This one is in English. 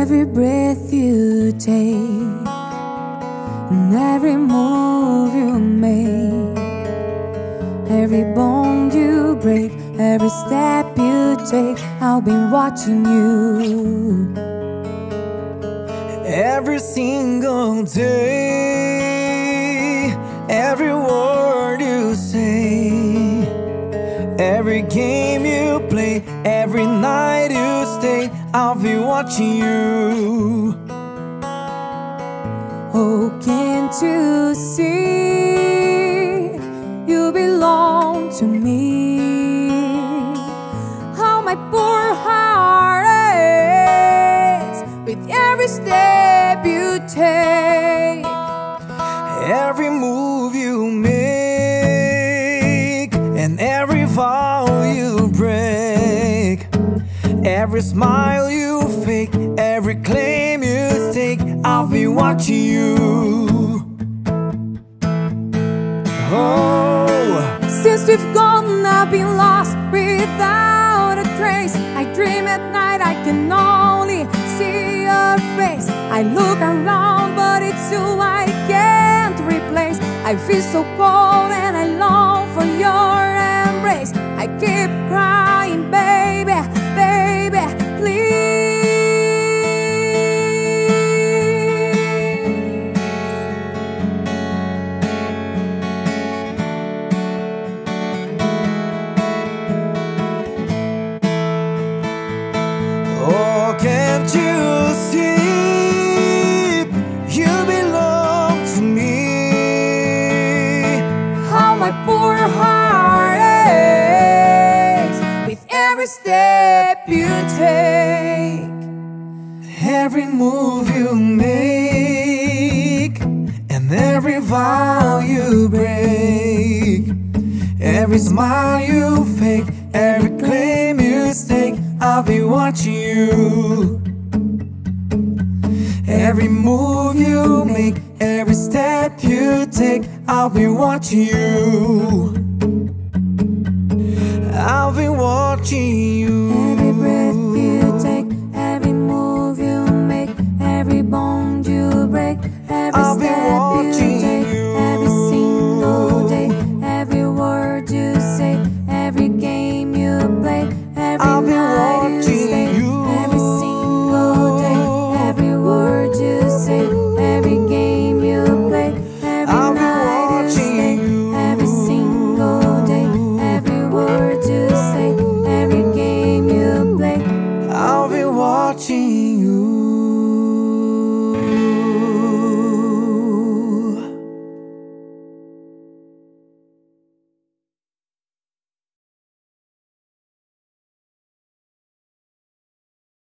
Every breath you take, and every move you make, every bond you break, every step you take, I'll be watching you. Every single day, every word you say, every game you play, every night you stay, I'll be watching you. Oh, can't you see you belong to me? How my every smile you fake, every claim you stake, I'll be watching you. Oh, Since we've gone, I've been lost without a trace. I dream at night, I can only see your face. I look around, but it's you I can't replace. I feel so cold every step you take. Every move you make, and every vow you break, every smile you fake, every claim you stake, I'll be watching you. Every move you make, every step you take, I'll be watching you. Watching